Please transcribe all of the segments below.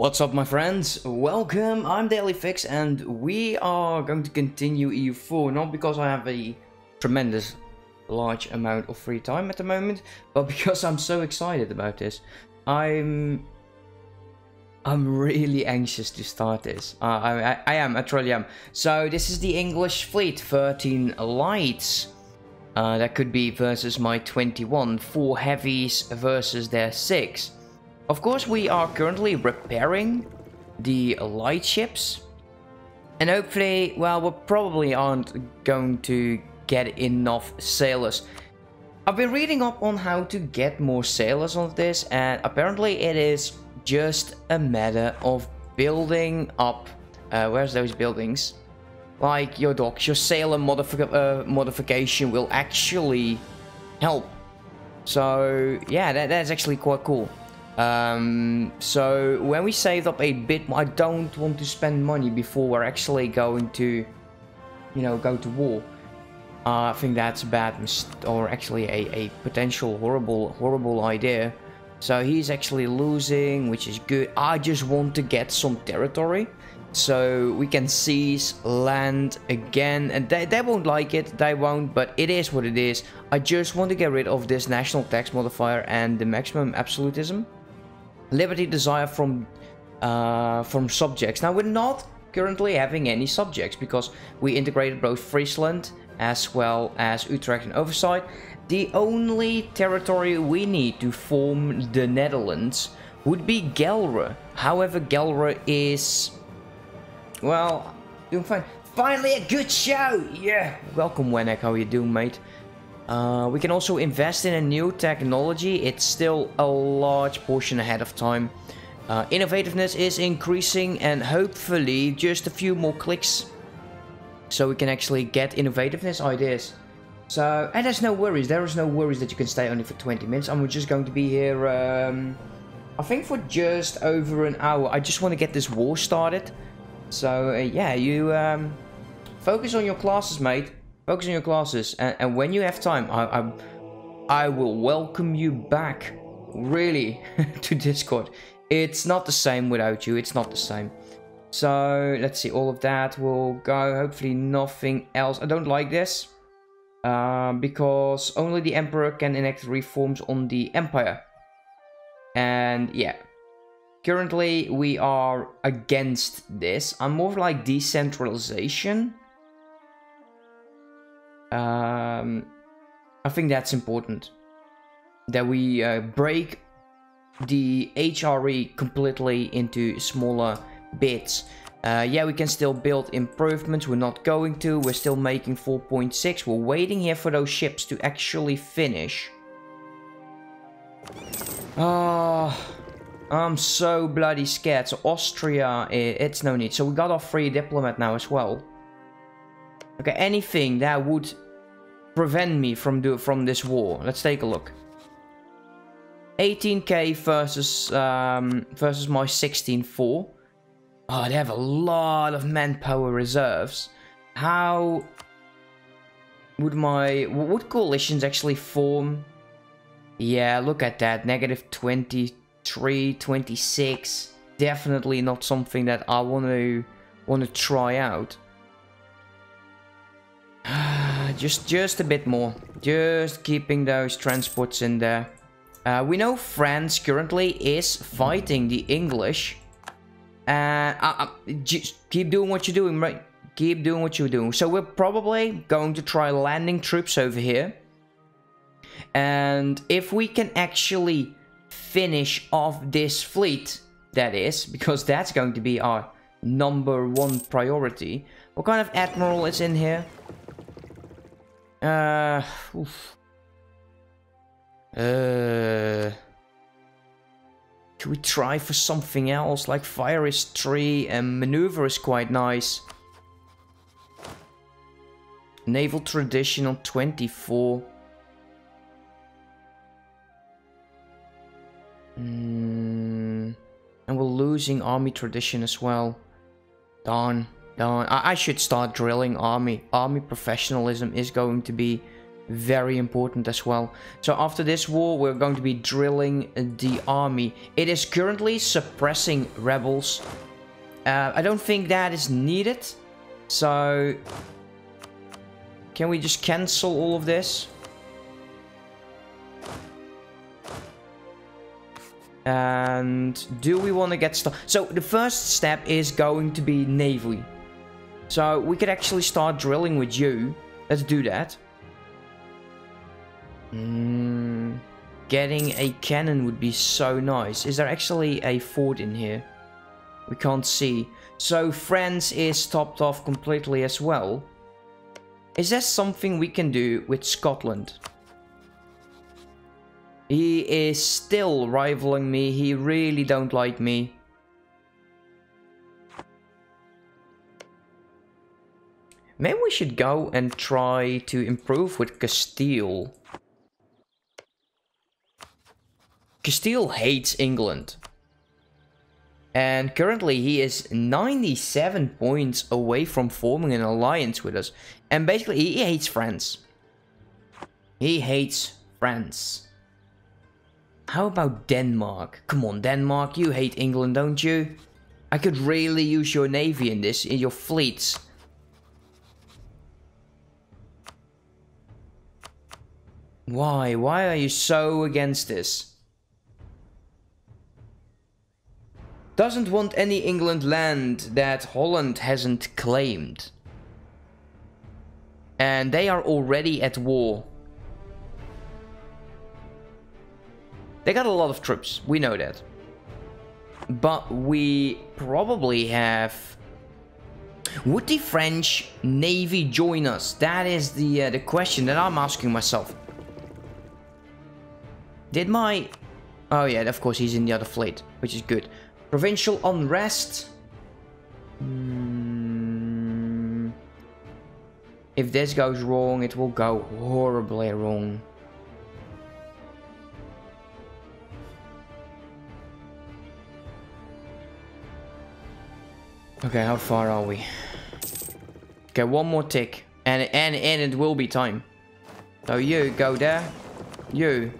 What's up my friends? Welcome, I'm Daily Fix and we are going to continue EU4 not because I have a tremendous large amount of free time at the moment but because I'm so excited about this. I'm I'm really anxious to start this. Uh, I, I, I am, I truly am. So this is the English fleet, 13 lights. Uh, that could be versus my 21, 4 heavies versus their 6. Of course, we are currently repairing the light ships. And hopefully, well, we probably aren't going to get enough sailors. I've been reading up on how to get more sailors on this, and apparently it is just a matter of building up. Uh, where's those buildings? Like your docks, your sailor modifi uh, modification will actually help. So yeah, that, that's actually quite cool. Um, so when we saved up a bit, I don't want to spend money before we're actually going to, you know, go to war. Uh, I think that's a bad or actually a, a potential horrible, horrible idea. So he's actually losing, which is good. I just want to get some territory. So we can seize land again. And they, they won't like it, they won't, but it is what it is. I just want to get rid of this national tax modifier and the maximum absolutism liberty desire from uh, from subjects. Now we're not currently having any subjects because we integrated both Friesland as well as Utrecht and Overijssel. The only territory we need to form the Netherlands would be Gelre. However, Gelre is, well, doing fine. Finally a good show! Yeah! Welcome, Wenek. How are you doing, mate? Uh, we can also invest in a new technology. It's still a large portion ahead of time. Uh, innovativeness is increasing and hopefully just a few more clicks so we can actually get innovativeness ideas. So, and there's no worries. There is no worries that you can stay only for 20 minutes. I'm just going to be here, um, I think for just over an hour. I just want to get this war started. So, uh, yeah, you um, focus on your classes, mate. Focus on your classes, and, and when you have time, I, I, I will welcome you back, really, to Discord. It's not the same without you, it's not the same. So, let's see, all of that will go, hopefully nothing else. I don't like this, uh, because only the Emperor can enact reforms on the Empire. And yeah, currently we are against this. I'm more like decentralization um, I think that's important. That we uh, break the HRE completely into smaller bits. Uh, yeah, we can still build improvements. We're not going to. We're still making 4.6. We're waiting here for those ships to actually finish. Oh, I'm so bloody scared. So Austria, it's no need. So we got our free diplomat now as well. Okay, anything that would prevent me from do from this war. Let's take a look. 18k versus um, versus my 16.4. Oh, they have a lot of manpower reserves. How would my would coalitions actually form? Yeah, look at that. Negative 23, 26. Definitely not something that I want to want to try out. Just, just a bit more. Just keeping those transports in there. Uh, we know France currently is fighting the English. And uh, uh, just keep doing what you're doing, right? Keep doing what you're doing. So we're probably going to try landing troops over here. And if we can actually finish off this fleet, that is, because that's going to be our number one priority. What kind of admiral is in here? Uh, oof. Uh, we try for something else? Like fire is 3 and maneuver is quite nice. Naval traditional 24. Mm, and we're losing army tradition as well. Darn. I, I should start drilling army. Army professionalism is going to be very important as well. So after this war, we're going to be drilling the army. It is currently suppressing rebels. Uh, I don't think that is needed. So can we just cancel all of this? And do we want to get started? So the first step is going to be navy. So we could actually start drilling with you. Let's do that. Mm, getting a cannon would be so nice. Is there actually a fort in here? We can't see. So France is topped off completely as well. Is there something we can do with Scotland? He is still rivaling me. He really don't like me. Maybe we should go and try to improve with Castile. Castile hates England. And currently he is 97 points away from forming an alliance with us. And basically he hates France. He hates France. How about Denmark? Come on Denmark, you hate England don't you? I could really use your navy in this, in your fleets. Why? Why are you so against this? doesn't want any England land that Holland hasn't claimed. And they are already at war. They got a lot of troops, we know that. But we probably have... Would the French Navy join us? That is the, uh, the question that I'm asking myself. Did my... Oh yeah, of course he's in the other fleet, which is good. Provincial unrest. Mm. If this goes wrong, it will go horribly wrong. Okay, how far are we? Okay, one more tick. And, and, and it will be time. So you, go there. You,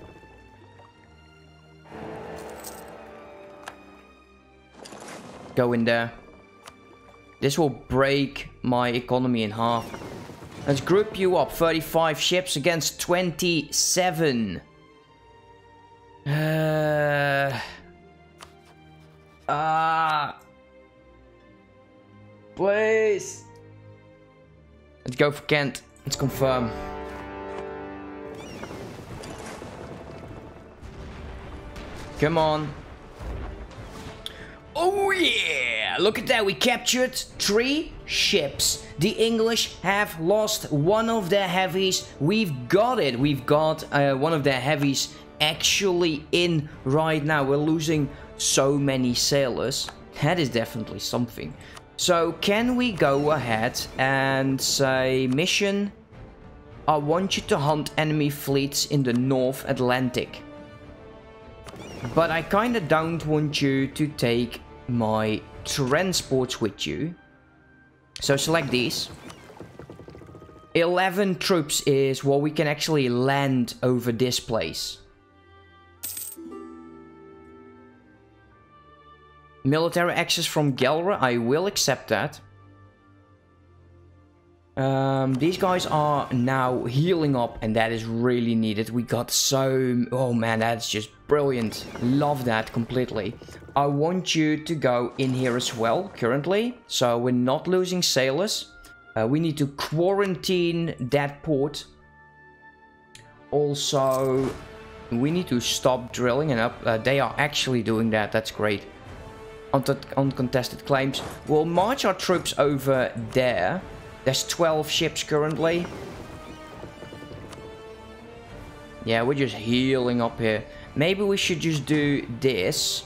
go in there. This will break my economy in half. Let's group you up. 35 ships against 27. Uh... Ah... Uh, please. Let's go for Kent. Let's confirm. Come on. Oh yeah! Look at that, we captured three ships. The English have lost one of their heavies. We've got it. We've got uh, one of their heavies actually in right now. We're losing so many sailors. That is definitely something. So can we go ahead and say mission? I want you to hunt enemy fleets in the North Atlantic. But I kinda don't want you to take my transports with you. So select these. 11 troops is what we can actually land over this place. Military access from Galra, I will accept that. Um, these guys are now healing up and that is really needed. We got so... Oh man, that's just brilliant. Love that completely. I want you to go in here as well, currently. So we're not losing sailors. Uh, we need to quarantine that port. Also, we need to stop drilling and up. Uh, they are actually doing that. That's great. Uncontested claims. We'll march our troops over there. There's 12 ships currently. Yeah, we're just healing up here. Maybe we should just do this.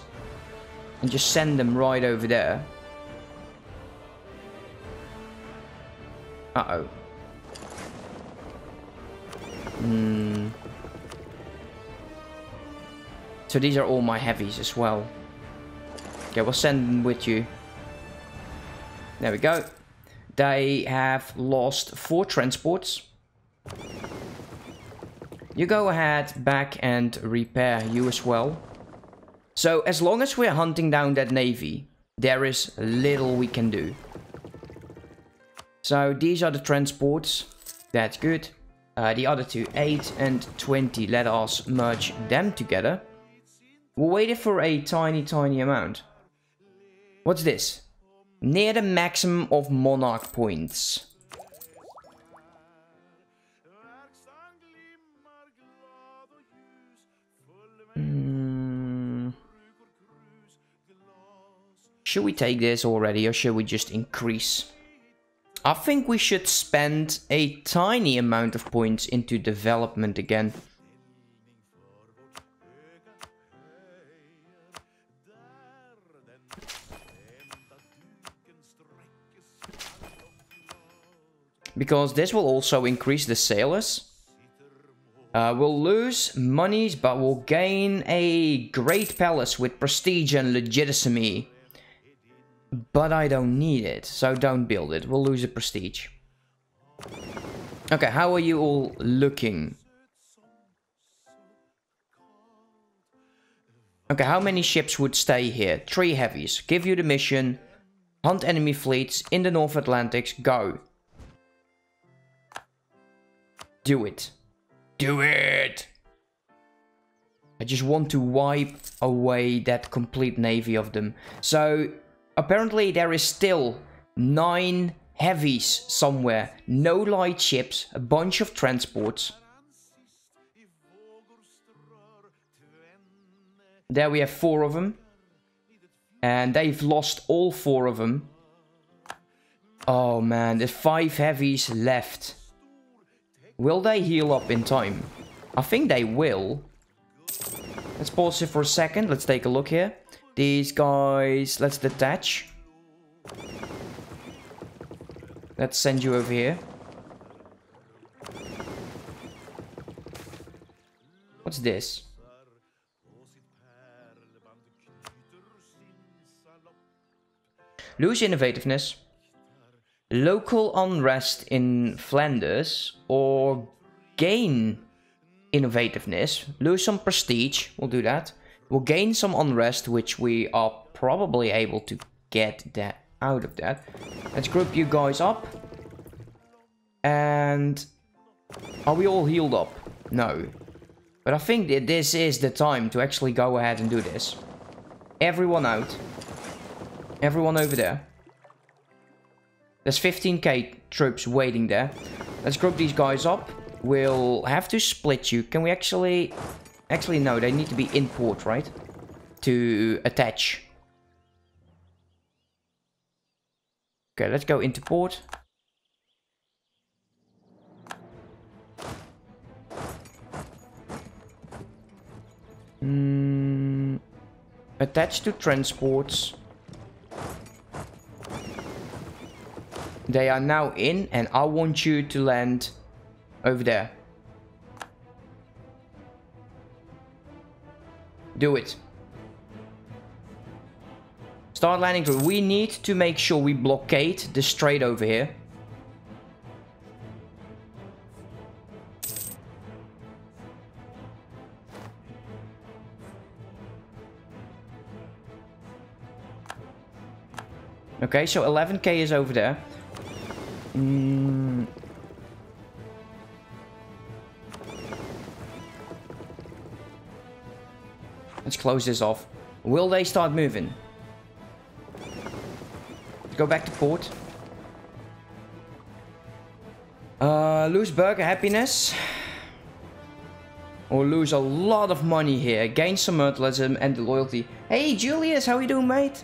And just send them right over there. Uh-oh. Hmm. So these are all my heavies as well. Okay, we'll send them with you. There we go. They have lost four transports. You go ahead, back and repair you as well. So as long as we're hunting down that navy, there is little we can do. So these are the transports. That's good. Uh, the other two, 8 and 20, let us merge them together. We're waiting for a tiny, tiny amount. What's this? Near the maximum of monarch points. Mm. Should we take this already or should we just increase? I think we should spend a tiny amount of points into development again. Because this will also increase the sailors. Uh, we'll lose monies, but we'll gain a great palace with prestige and legitimacy. But I don't need it, so don't build it. We'll lose the prestige. Okay, how are you all looking? Okay, how many ships would stay here? Three heavies. Give you the mission. Hunt enemy fleets in the North Atlantics. Go. Do it. Do it! I just want to wipe away that complete navy of them. So, apparently there is still nine heavies somewhere. No light ships, a bunch of transports. There we have four of them. And they've lost all four of them. Oh man, there's five heavies left. Will they heal up in time? I think they will. Let's pause it for a second. Let's take a look here. These guys, let's detach. Let's send you over here. What's this? Lose innovativeness local unrest in Flanders or gain innovativeness, lose some prestige, we'll do that. We'll gain some unrest, which we are probably able to get that out of that. Let's group you guys up. And are we all healed up? No. But I think that this is the time to actually go ahead and do this. Everyone out. Everyone over there. There's 15k troops waiting there. Let's group these guys up. We'll have to split you. Can we actually... Actually, no. They need to be in port, right? To attach. Okay, let's go into port. Mm, attach to transports. They are now in and I want you to land over there. Do it. Start landing through. We need to make sure we blockade the strait over here. Okay, so 11k is over there. Mm. Let's close this off. Will they start moving? go back to port. Uh, lose burgher happiness. Or lose a lot of money here. Gain some mercantilism and loyalty. Hey Julius, how you doing mate?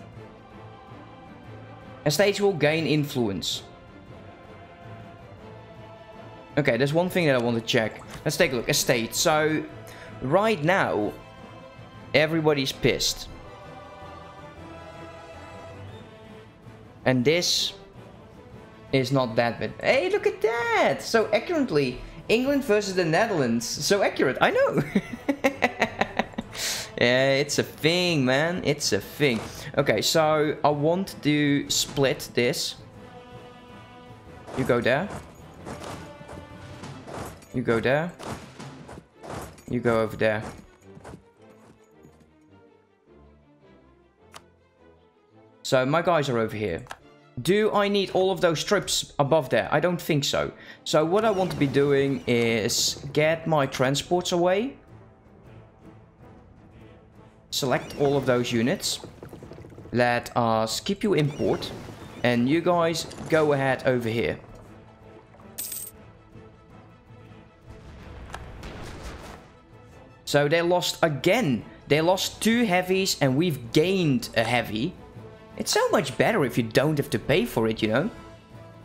Estates will gain influence. Okay, there's one thing that I want to check. Let's take a look. Estate. So, right now, everybody's pissed. And this is not that bad. Hey, look at that! So accurately, England versus the Netherlands. So accurate, I know. yeah, it's a thing, man. It's a thing. Okay, so I want to split this. You go there. You go there. You go over there. So my guys are over here. Do I need all of those strips above there? I don't think so. So what I want to be doing is get my transports away. Select all of those units. Let us keep you import. And you guys go ahead over here. So they lost again. They lost two heavies and we've gained a heavy. It's so much better if you don't have to pay for it, you know?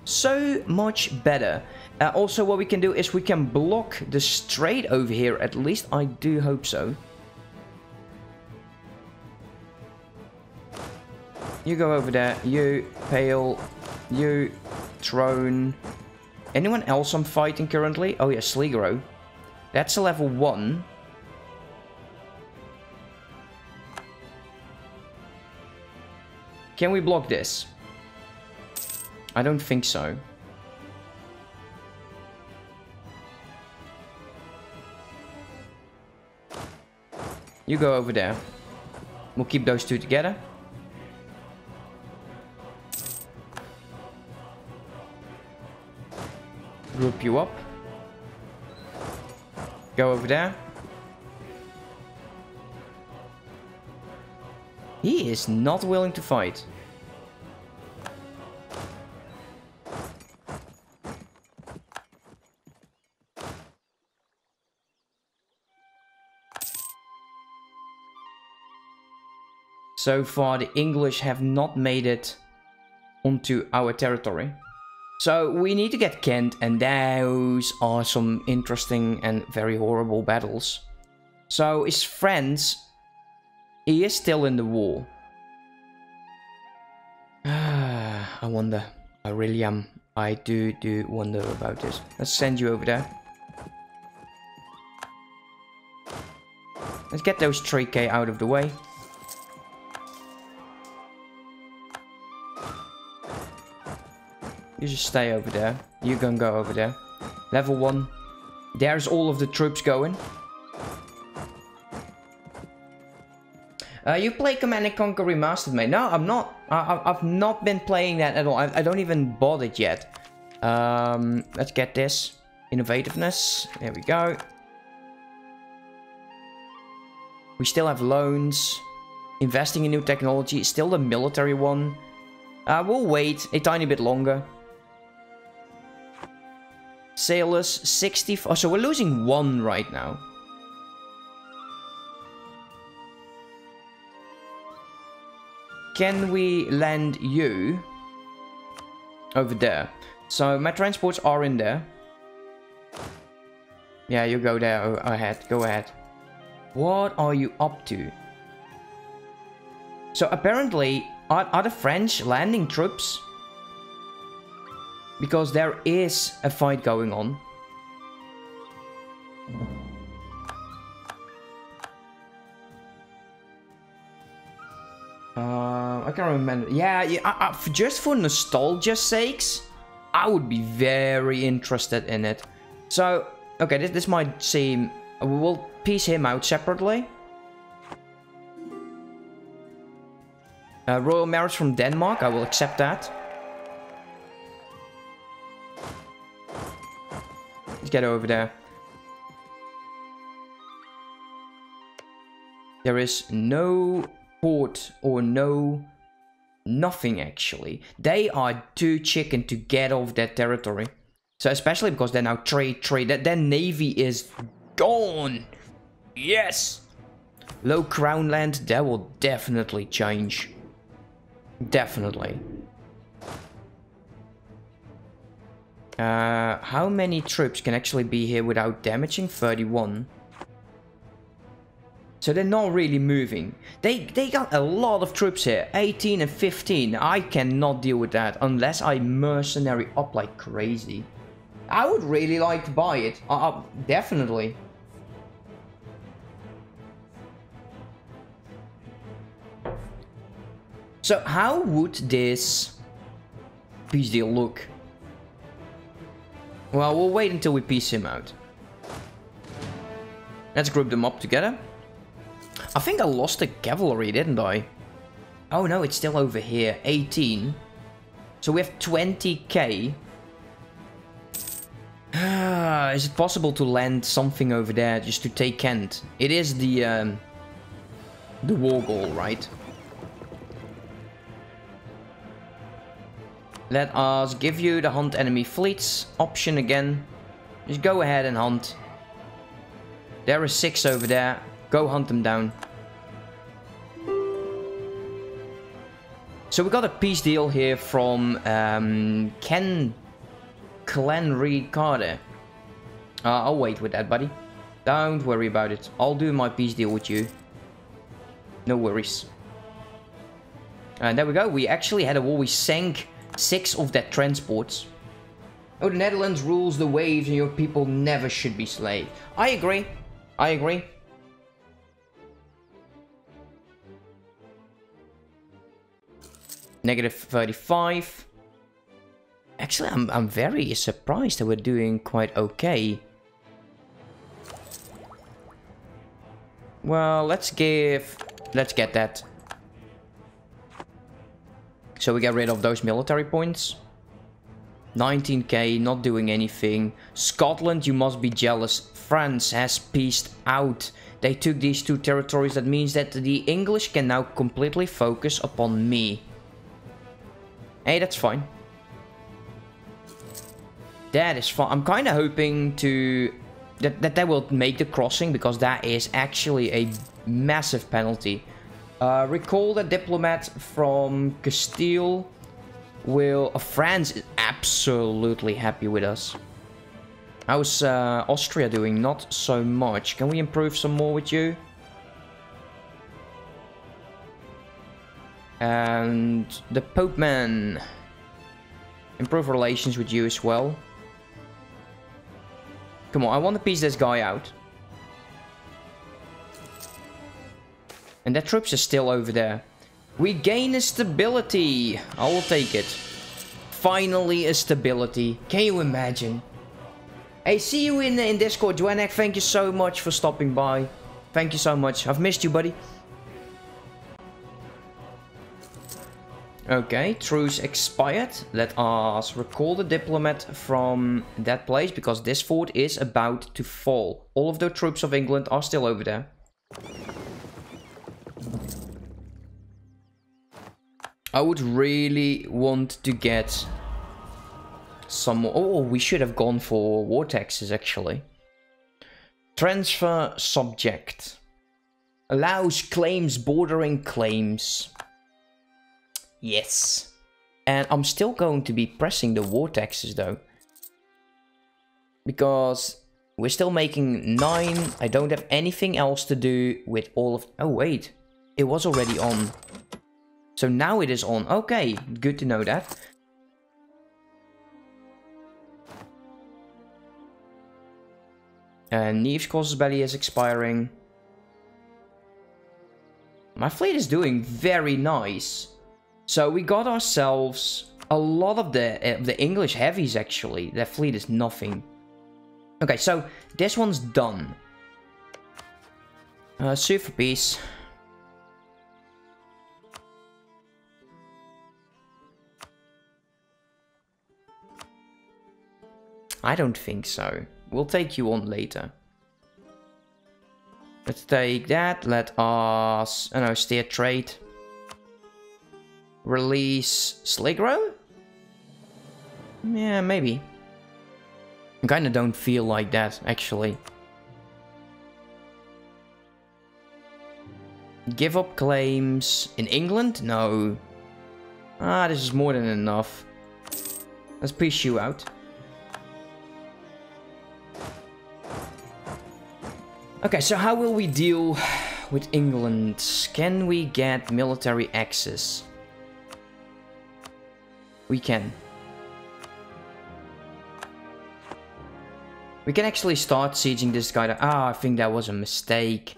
So much better. Uh, also, what we can do is we can block the strait over here. At least I do hope so. You go over there. You, Pale. You, Throne. Anyone else I'm fighting currently? Oh yeah, Sligero. That's a level 1. Can we block this? I don't think so. You go over there. We'll keep those two together. Group you up. Go over there. He is not willing to fight. So far, the English have not made it onto our territory. So we need to get Kent, and those are some interesting and very horrible battles. So his friends he is still in the war. I wonder. I really am. I do do wonder about this. Let's send you over there. Let's get those 3k out of the way. You just stay over there. You can go over there. Level 1. There's all of the troops going. Uh, you play Command & Conquer Remastered, mate. No, I'm not. I have not been playing that at all. I, I don't even it yet. Um, let's get this. Innovativeness. There we go. We still have loans. Investing in new technology. Still the military one. Uh, we'll wait a tiny bit longer. Sailors, 60... Oh, so we're losing one right now. Can we land you over there? So my transports are in there. Yeah, you go there ahead. Go ahead. What are you up to? So apparently, are, are the French landing troops? Because there is a fight going on. I can't remember. Yeah, yeah I, I, just for nostalgia's sakes, I would be very interested in it. So, okay, this, this might seem... We'll piece him out separately. Uh, royal marriage from Denmark, I will accept that. Let's get over there. There is no port or no nothing actually. They are too chicken to get off that territory. So especially because they're now trade trade. That their navy is gone. Yes. Low crown land, that will definitely change. Definitely. Uh, how many troops can actually be here without damaging? 31. So they're not really moving. They they got a lot of troops here. 18 and 15. I cannot deal with that unless I mercenary up like crazy. I would really like to buy it. Uh, uh, definitely. So how would this peace deal look? Well, we'll wait until we piece him out. Let's group them up together. I think I lost the cavalry, didn't I? Oh no, it's still over here. 18. So we have 20k. Ah, is it possible to land something over there just to take Kent? It is the um, the war goal, right? Let us give you the hunt enemy fleets option again. Just go ahead and hunt. There are six over there. Go hunt them down. So we got a peace deal here from um, Ken Clan Carter. Uh, I'll wait with that, buddy. Don't worry about it. I'll do my peace deal with you. No worries. And there we go. We actually had a war. We sank six of their transports. Oh, the Netherlands rules the waves and your people never should be slaves. I agree. I agree. Negative 35. Actually, I'm, I'm very surprised that we're doing quite okay. Well, let's give... Let's get that. So we get rid of those military points. 19k, not doing anything. Scotland, you must be jealous. France has pieced out. They took these two territories. That means that the English can now completely focus upon me. Hey, that's fine. That is fine. I'm kind of hoping to... That, that they will make the crossing, because that is actually a massive penalty. Uh, recall the diplomat from Castile will... Uh, France is absolutely happy with us. How's uh, Austria doing? Not so much. Can we improve some more with you? And the Pope Man. Improve relations with you as well. Come on, I want to piece this guy out. And that troops are still over there. We gain a stability. I will take it. Finally a stability. Can you imagine? Hey, see you in, in Discord, Dwenek. Thank you so much for stopping by. Thank you so much. I've missed you, buddy. Okay, truce expired. Let us recall the diplomat from that place because this fort is about to fall. All of the troops of England are still over there. I would really want to get some more. Oh, we should have gone for war taxes actually. Transfer subject. Allows claims bordering claims. Yes. And I'm still going to be pressing the war taxes though. Because we're still making 9. I don't have anything else to do with all of... Oh, wait. It was already on. So now it is on. Okay, good to know that. And Neves Casus Belli is expiring. My fleet is doing very nice. So we got ourselves a lot of the uh, the English heavies actually. Their fleet is nothing. Okay, so this one's done. Uh, sue for peace. I don't think so. We'll take you on later. Let's take that. Let us... I know, steer trade. Release Sligro? Yeah, maybe. I kinda don't feel like that, actually. Give up claims. In England? No. Ah, this is more than enough. Let's push you out. Okay, so how will we deal with England? Can we get military access? we can. We can actually start sieging this guy. Ah, I think that was a mistake.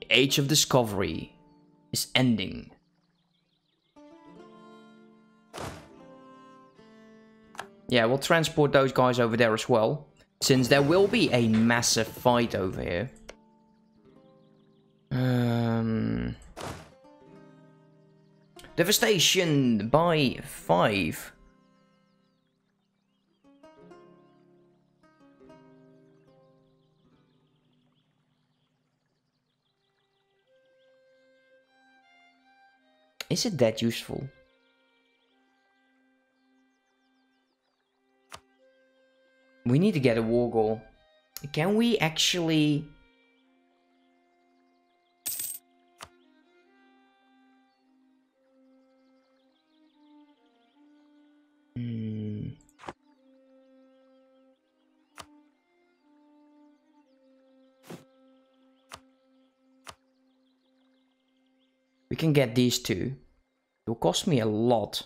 The Age of Discovery is ending. Yeah, we'll transport those guys over there as well. Since there will be a massive fight over here. Um... Devastation by 5. Is it that useful? We need to get a war goal. Can we actually... We can get these two. It will cost me a lot.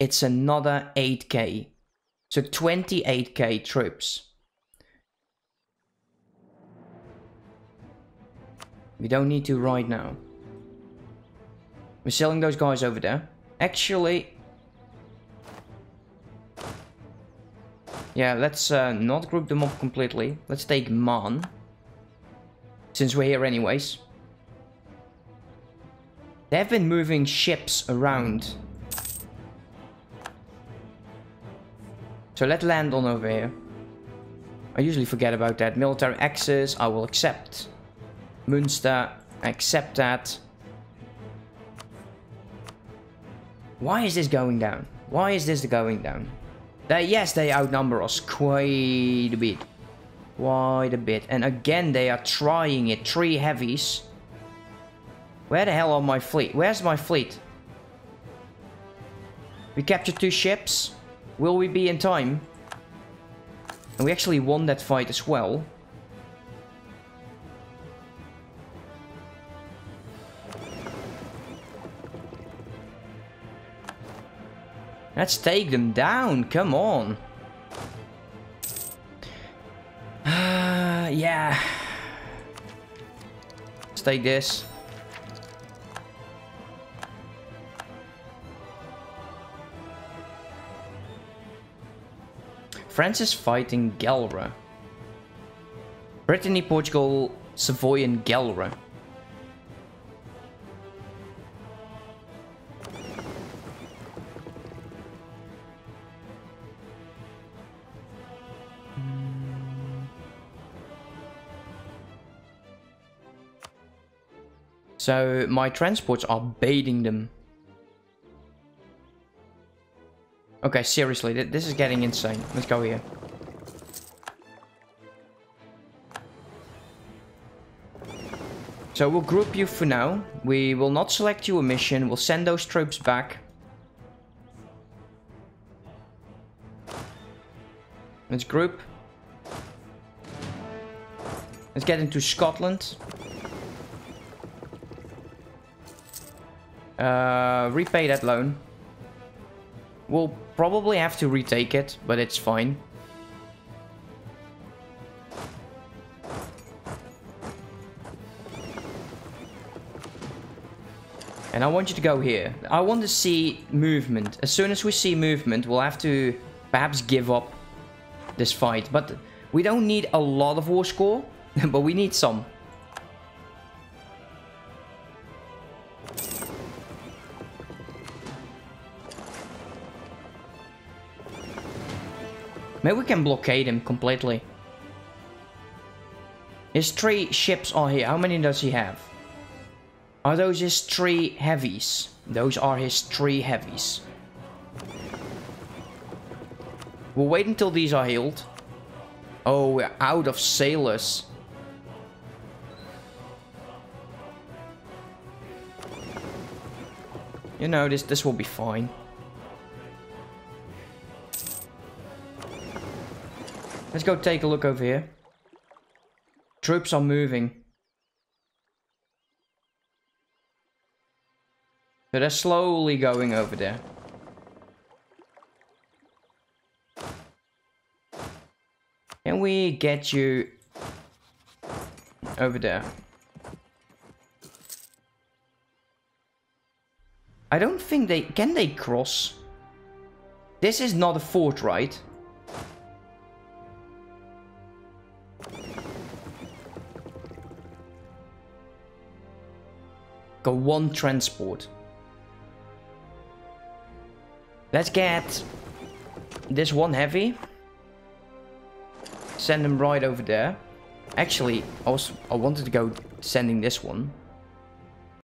It's another 8k. So 28k troops. We don't need to right now. We're selling those guys over there. Actually... Yeah, let's uh, not group them up completely. Let's take Man. Since we're here anyways. They've been moving ships around. So let's land on over here. I usually forget about that. Military access, I will accept. Munster, accept that. Why is this going down? Why is this going down? They, yes, they outnumber us quite a bit. Quite a bit. And again, they are trying it. Three heavies. Where the hell are my fleet? Where's my fleet? We captured two ships. Will we be in time? And we actually won that fight as well. Let's take them down, come on. Uh, yeah. Let's take this. France is fighting Galra. Brittany, Portugal, Savoy and Galra. So my transports are baiting them. Okay, seriously, th this is getting insane. Let's go here. So we'll group you for now. We will not select you a mission. We'll send those troops back. Let's group. Let's get into Scotland. Uh, repay that loan. We'll probably have to retake it, but it's fine. And I want you to go here. I want to see movement. As soon as we see movement, we'll have to perhaps give up this fight. But we don't need a lot of war score, but we need some. Maybe we can blockade him completely. His three ships are here. How many does he have? Are those his three heavies? Those are his three heavies. We'll wait until these are healed. Oh, we're out of sailors. You know, this this will be fine. Let's go take a look over here. Troops are moving. So they're slowly going over there. Can we get you over there? I don't think they... Can they cross? This is not a fort, right? Go one transport. Let's get this one heavy. Send him right over there. Actually, I was I wanted to go sending this one.